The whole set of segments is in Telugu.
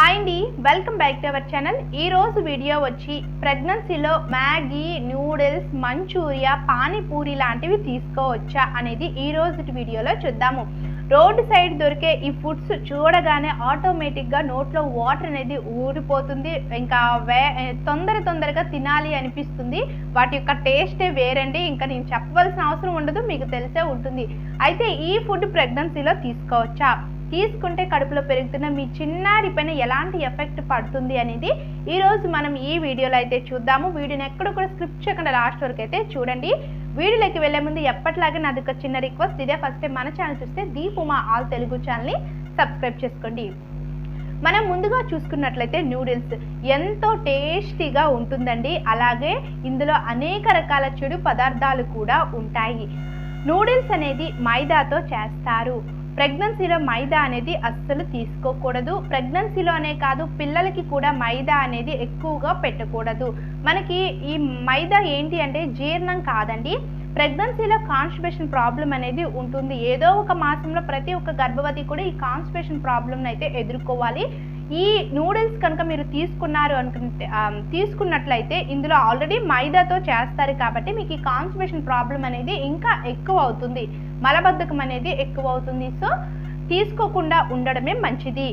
హాయ్ అండి welcome back to our channel. ఈ రోజు వీడియో వచ్చి ప్రెగ్నెన్సీలో మ్యాగీ నూడిల్స్ మంచూరియా పానీపూరి లాంటివి తీసుకోవచ్చా అనేది ఈ రోజు వీడియోలో చూద్దాము. రోడ్ సైడ్ దొరికే ఈ ఫుడ్స్ చూడగానే ఆటోమేటిక్గా నోట్లో వాటర్ అనేది ఊరిపోతుంది ఇంకా వే తొందర తొందరగా తినాలి అనిపిస్తుంది. వాటి యొక్క టేస్టే వేరండి. ఇంకా నేను చెప్పవలసిన అవసరం ఉండదు మీకు తెలిసే ఉంటుంది. అయితే ఈ ఫుడ్ ప్రెగ్నెన్సీలో తీసుకోవచ్చా? తీసుకుంటే కడుపులో పెరుగుతున్న మీ చిన్నారి పైన ఎలాంటి ఎఫెక్ట్ పడుతుంది అనేది ఈరోజు మనం ఈ వీడియోలో అయితే చూద్దాము. వీడియోని ఎక్కడ కూడా స్క్రిప్ట్ చేయకుండా లాస్ట్ వరకు అయితే చూడండి. వీడియోలోకి వెళ్ళే ముందు ఎప్పటిలాగే నాది ఒక చిన్న రిక్వెస్ట్ ఇదే ఫస్ట్ టైం మన ఛానల్ చూస్తే దీపుమా ఆల్ తెలుగు ఛానల్ని సబ్స్క్రైబ్ చేసుకోండి. మనం ముందుగా చూసుకున్నట్లయితే నూడిల్స్ ఎంతో టేస్టీగా ఉంటుందండి. అలాగే ఇందులో అనేక రకాల చెడు పదార్థాలు కూడా ఉంటాయి. నూడిల్స్ అనేది మైదాతో చేస్తారు. ప్రెగ్నెన్సీలో మైదా అనేది అస్సలు తీసుకోకూడదు. ప్రెగ్నెన్సీలోనే కాదు పిల్లలకి కూడా మైదా అనేది ఎక్కువగా పెట్టకూడదు. మనకి ఈ మైదా ఏంటి అంటే జీర్ణం కాదండి. ప్రెగ్నెన్సీలో కాన్స్టిపేషన్ ప్రాబ్లం అనేది ఉంటుంది. ఏదో ఒక మాసంలో ప్రతి ఒక్క గర్భవతి కూడా ఈ కాన్స్టిపేషన్ ప్రాబ్లం అయితే ఎదుర్కోవాలి. ఈ నూడిల్స్ కనుక మీరు తీసుకున్నారు అనుకుంటే తీసుకున్నట్లయితే ఇందులో ఆల్రెడీ మైదాతో చేస్తారు కాబట్టి మీకు ఈ కాన్స్టిపేషన్ ప్రాబ్లం అనేది ఇంకా ఎక్కువ అవుతుంది. మలబద్ధకం అనేది ఎక్కువ అవుతుంది. సో తీసుకోకుండా ఉండడమే మంచిది.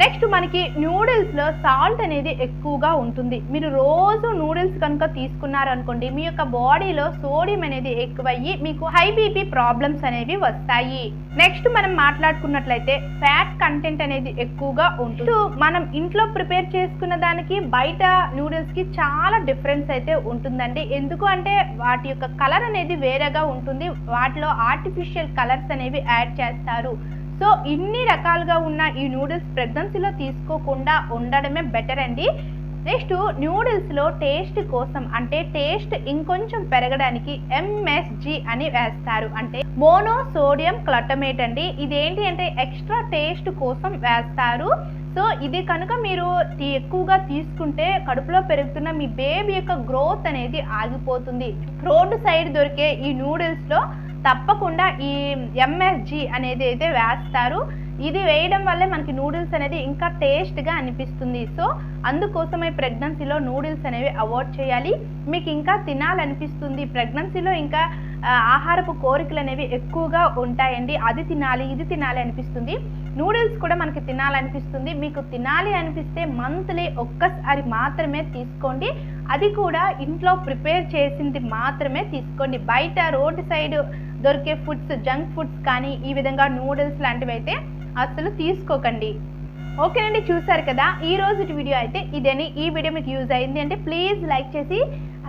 నెక్స్ట్ మనకి నూడిల్స్లో సాల్ట్ అనేది ఎక్కువగా ఉంటుంది. మీరు రోజు నూడిల్స్ కనుక తీసుకున్నారనుకోండి మీ యొక్క బాడీలో సోడియం అనేది ఎక్కువయ్యి మీకు హై బీపీ ప్రాబ్లమ్స్ అనేవి వస్తాయి. నెక్స్ట్ మనం మాట్లాడుకున్నట్లయితే ఫ్యాట్ కంటెంట్ అనేది ఎక్కువగా ఉంటుంది. మనం ఇంట్లో ప్రిపేర్ చేసుకున్న దానికి బయట నూడిల్స్కి చాలా డిఫరెన్స్ అయితే ఉంటుందండి. ఎందుకు అంటే వాటి యొక్క కలర్ అనేది వేరేగా ఉంటుంది. వాటిలో ఆర్టిఫిషియల్ కలర్స్ అనేవి యాడ్ చేస్తారు. సో ఇన్ని రకాలుగా ఉన్న ఈ నూడిల్స్ ప్రెగ్నెన్సీలో తీసుకోకుండా ఉండడమే బెటర్ అండి. నెక్స్ట్ నూడిల్స్లో టేస్ట్ కోసం అంటే టేస్ట్ ఇంకొంచెం పెరగడానికి ఎంఎస్జి అని వేస్తారు. అంటే మోనో సోడియం క్లటమేట్ అండి. ఇదేంటి అంటే ఎక్స్ట్రా టేస్ట్ కోసం వేస్తారు. సో ఇది కనుక మీరు ఎక్కువగా తీసుకుంటే కడుపులో పెరుగుతున్న మీ బేబీ యొక్క గ్రోత్ అనేది ఆగిపోతుంది. రోడ్డు సైడ్ దొరికే ఈ నూడిల్స్లో తప్పకుండా ఈ ఎంఎస్జి అనేది అయితే వేస్తారు. ఇది వేయడం వల్లే మనకి నూడిల్స్ అనేది ఇంకా టేస్ట్గా అనిపిస్తుంది. సో అందుకోసమే ప్రెగ్నెన్సీలో నూడిల్స్ అనేవి అవాయిడ్ చేయాలి. మీకు ఇంకా తినాలనిపిస్తుంది. ప్రెగ్నెన్సీలో ఇంకా ఆహారపు కోరికలు అనేవి ఎక్కువగా ఉంటాయండి. అది తినాలి ఇది తినాలి అనిపిస్తుంది. నూడిల్స్ కూడా మనకి తినాలనిపిస్తుంది. మీకు తినాలి అనిపిస్తే మంత్లీ ఒక్కసారి మాత్రమే తీసుకోండి. అది కూడా ఇంట్లో ప్రిపేర్ చేసింది మాత్రమే తీసుకోండి. బయట రోడ్ సైడ్ దొరికే ఫుడ్స్ జంక్ ఫుడ్స్ కానీ ఈ విధంగా నూడిల్స్ లాంటివి అయితే అసలు తీసుకోకండి. ఓకేనండి చూసారు కదా? ఈ రోజు వీడియో అయితే ఇదేని. ఈ వీడియో మీకు యూజ్ అయింది అంటే ప్లీజ్ లైక్ చేసి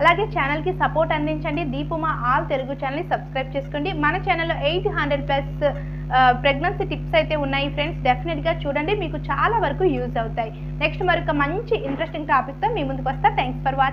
అలాగే ఛానల్కి సపోర్ట్ అందించండి. దీపుమా ఆల్ తెలుగు ఛానల్ని సబ్స్క్రైబ్ చేసుకోండి. మన ఛానల్లో eight hundred plus pregnancy tips అయితే ఉన్నాయి ఫ్రెండ్స్. డెఫినెట్గా చూడండి మీకు చాలా వరకు యూజ్ అవుతాయి. నెక్స్ట్ మరొక మంచి ఇంట్రెస్టింగ్ టాపిక్తో మీ ముందుకు వస్తా. Thanks for watching